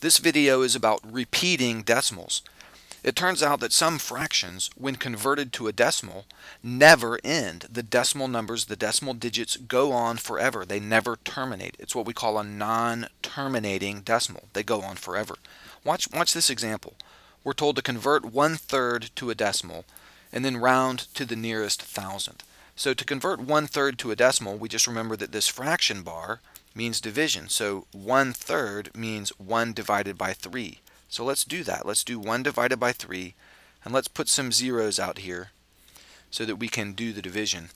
This video is about repeating decimals. It turns out that some fractions, when converted to a decimal, never end. The decimal numbers, the decimal digits go on forever. They never terminate. It's what we call a non-terminating decimal. They go on forever. Watch, watch this example. We're told to convert one third to a decimal and then round to the nearest thousandth. So to convert one third to a decimal, we just remember that this fraction bar means division. So one third means one divided by three. So let's do that. Let's do 1 divided by 3, and let's put some zeros out here so that we can do the division.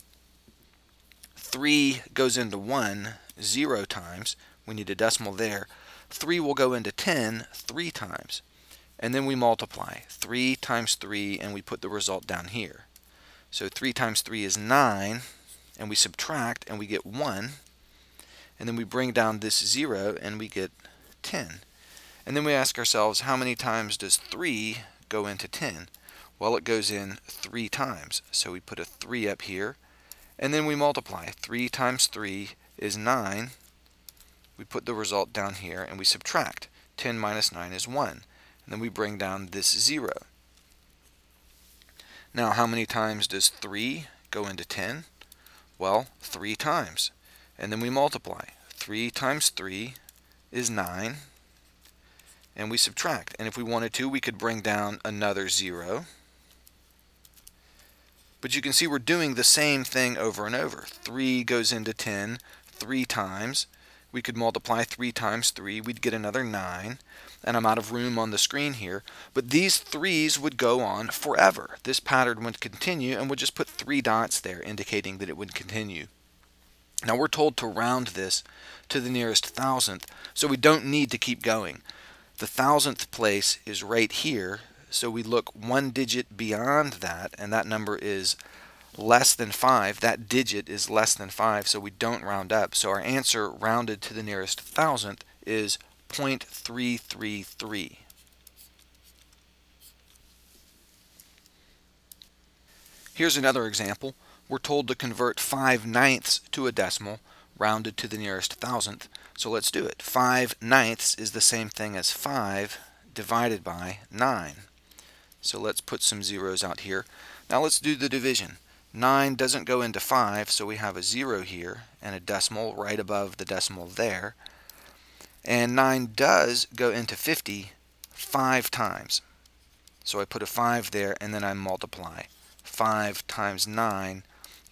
3 goes into 1 0 times. We need a decimal there. 3 will go into 10 3 times. And then we multiply. 3 times 3, and we put the result down here. So 3 times 3 is 9, and we subtract, and we get 1. And then we bring down this 0, and we get 10. And then we ask ourselves, how many times does 3 go into 10? Well, it goes in 3 times. So we put a 3 up here, and then we multiply. 3 times 3 is 9. We put the result down here, and we subtract. 10 minus 9 is 1. And then we bring down this 0. Now, how many times does 3 go into 10? Well, 3 times. And then we multiply. 3 times 3 is 9 and we subtract. And if we wanted to, we could bring down another 0. But you can see we're doing the same thing over and over. 3 goes into 10 three times. We could multiply 3 times 3. We'd get another 9. And I'm out of room on the screen here. But these 3's would go on forever. This pattern would continue and would just put three dots there indicating that it would continue. Now we're told to round this to the nearest thousandth, so we don't need to keep going. The thousandth place is right here, so we look one digit beyond that, and that number is less than 5. That digit is less than 5, so we don't round up. So our answer, rounded to the nearest thousandth, is 0.333. Here's another example. We're told to convert 5 ninths to a decimal, rounded to the nearest thousandth. So let's do it. 5 ninths is the same thing as 5 divided by 9. So let's put some zeros out here. Now let's do the division. 9 doesn't go into 5, so we have a 0 here and a decimal right above the decimal there. And 9 does go into 50 5 times. So I put a 5 there and then I multiply. 5 times 9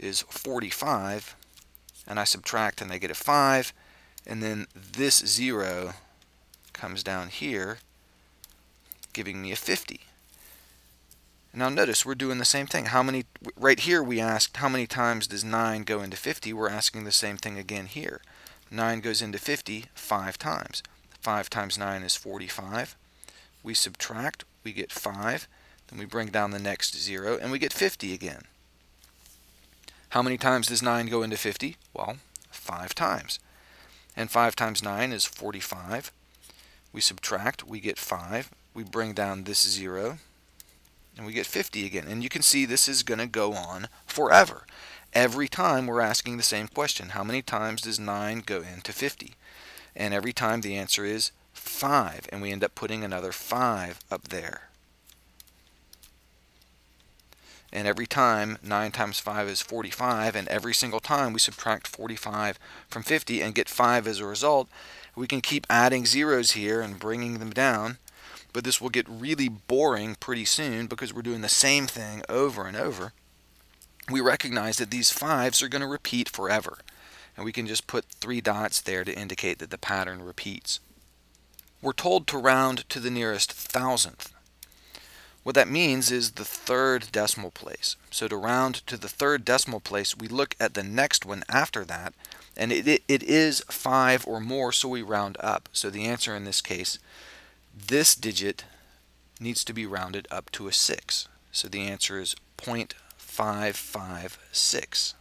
is 45 and I subtract and get a 5 and then this 0 comes down here giving me a 50 now notice we're doing the same thing. How many right here we asked how many times does 9 go into 50 we're asking the same thing again here. 9 goes into 50 5 times. 5 times 9 is 45 we subtract we get 5 then we bring down the next 0 and we get 50 again how many times does 9 go into 50? Well, 5 times. And 5 times 9 is 45. We subtract, we get 5. We bring down this 0, and we get 50 again. And you can see this is going to go on forever. Every time we're asking the same question. How many times does 9 go into 50? And every time the answer is 5. And we end up putting another 5 up there. And every time 9 times 5 is 45 and every single time we subtract 45 from 50 and get 5 as a result we can keep adding zeros here and bringing them down. But this will get really boring pretty soon because we're doing the same thing over and over. We recognize that these fives are going to repeat forever and we can just put three dots there to indicate that the pattern repeats. We're told to round to the nearest thousandth what that means is the third decimal place. So to round to the third decimal place, we look at the next one after that, and it, it, it is 5 or more, so we round up. So the answer in this case, this digit needs to be rounded up to a 6. So the answer is 0.556.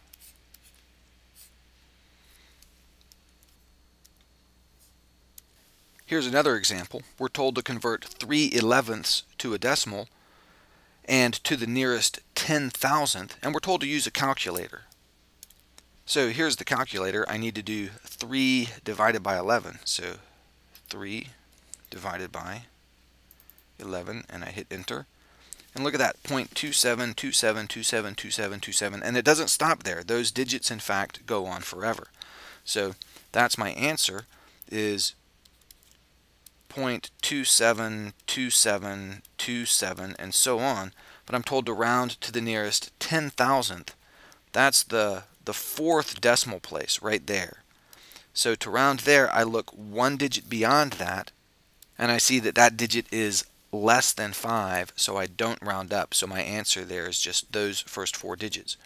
Here's another example. We're told to convert 3 elevenths to a decimal and to the nearest 10,000th, and we're told to use a calculator. So here's the calculator. I need to do 3 divided by 11. So 3 divided by 11 and I hit enter. And look at that, 0.2727272727 and it doesn't stop there. Those digits in fact go on forever. So that's my answer is 0.272727 and so on, but I'm told to round to the nearest 10,000th. That's the, the fourth decimal place right there. So to round there, I look one digit beyond that, and I see that that digit is less than 5, so I don't round up. So my answer there is just those first four digits.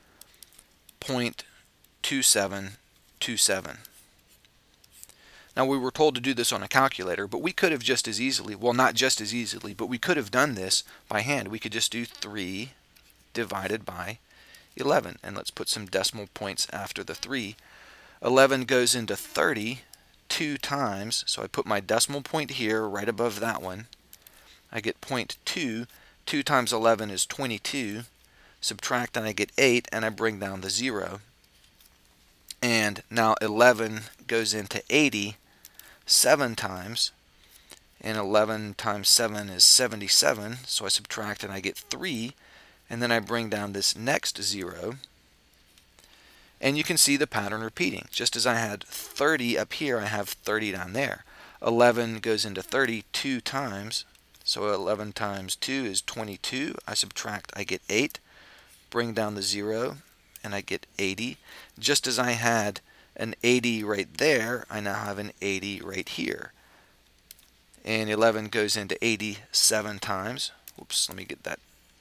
0.2727. Now we were told to do this on a calculator, but we could have just as easily, well not just as easily, but we could have done this by hand. We could just do 3 divided by 11. And let's put some decimal points after the 3. 11 goes into 30 two times, so I put my decimal point here right above that one. I get 0.2. 2 times 11 is 22. Subtract and I get 8 and I bring down the 0. And now 11 goes into 80 7 times, and 11 times 7 is 77, so I subtract and I get 3, and then I bring down this next 0, and you can see the pattern repeating. Just as I had 30 up here, I have 30 down there. 11 goes into 30 two times, so 11 times 2 is 22. I subtract, I get 8, bring down the 0, and I get 80. Just as I had an 80 right there, I now have an 80 right here. And 11 goes into 87 times. Oops, let me get that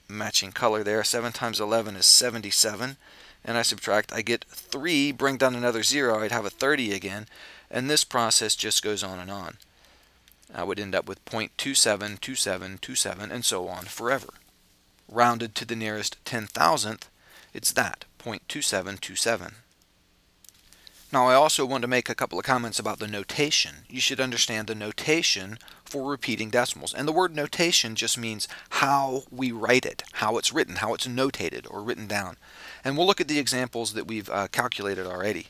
matching color there. 7 times 11 is 77. And I subtract, I get 3, bring down another 0, I'd have a 30 again. And this process just goes on and on. I would end up with 0.272727 and so on forever. Rounded to the nearest 10,000th, it's that, 0.2727. Now I also want to make a couple of comments about the notation. You should understand the notation for repeating decimals. And the word notation just means how we write it, how it's written, how it's notated or written down. And we'll look at the examples that we've uh, calculated already.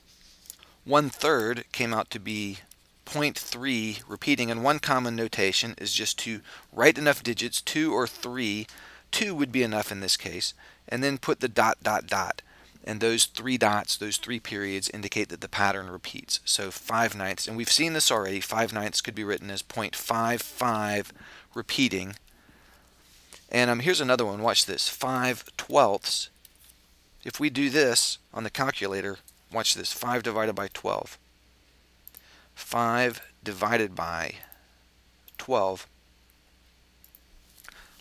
One third came out to be 0.3 repeating and one common notation is just to write enough digits, two or three, two would be enough in this case, and then put the dot dot dot and those three dots, those three periods, indicate that the pattern repeats. So 5 ninths, and we've seen this already, 5 ninths could be written as 0.55 repeating. And um, here's another one, watch this, 5 twelfths. If we do this on the calculator, watch this, 5 divided by 12. 5 divided by 12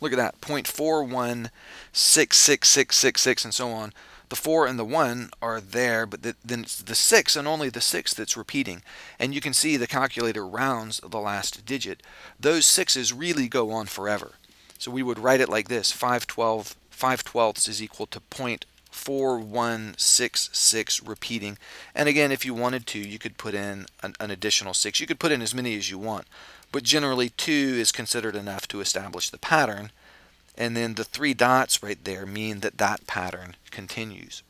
Look at that, 0.41666666 and so on. The 4 and the 1 are there, but the, then it's the 6 and only the 6 that's repeating. And you can see the calculator rounds the last digit. Those 6's really go on forever. So we would write it like this, 512, 5 twelfths is equal to 0.4166 repeating. And again, if you wanted to, you could put in an, an additional 6. You could put in as many as you want. But generally, 2 is considered enough to establish the pattern and then the three dots right there mean that that pattern continues.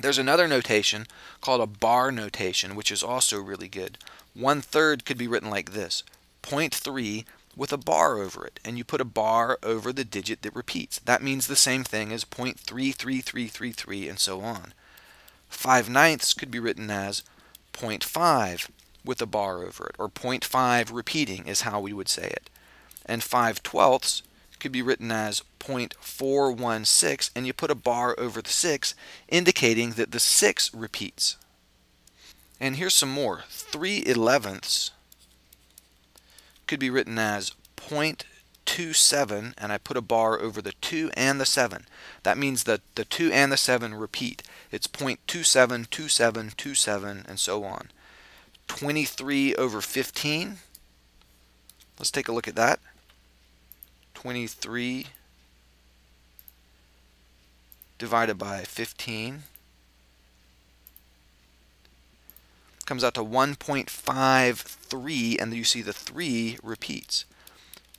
There's another notation called a bar notation, which is also really good. One third could be written like this, 0.3 with a bar over it, and you put a bar over the digit that repeats. That means the same thing as 0.33333 and so on. 5 ninths could be written as 0.5 with a bar over it, or 0.5 repeating is how we would say it. And 5 twelfths could be written as 0.416 and you put a bar over the 6 indicating that the 6 repeats. And here's some more. 3 elevenths could be written as 0.27 and I put a bar over the 2 and the 7. That means that the 2 and the 7 repeat. It's 0.272727 and so on. 23 over 15. Let's take a look at that. 23 divided by 15 comes out to 1.53 and you see the 3 repeats.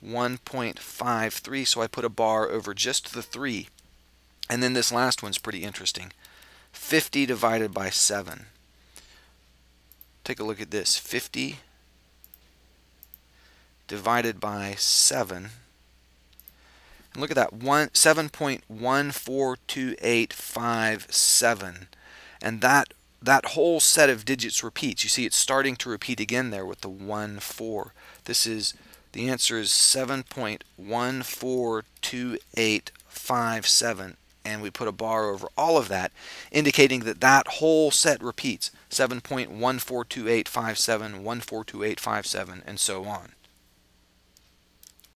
1.53 so I put a bar over just the 3 and then this last one's pretty interesting. 50 divided by 7 take a look at this. 50 divided by 7. And look at that, one, 7.142857. And that, that whole set of digits repeats. You see it's starting to repeat again there with the 1, 4. This is, the answer is 7.142857 and we put a bar over all of that, indicating that that whole set repeats 7.142857, 142857, and so on.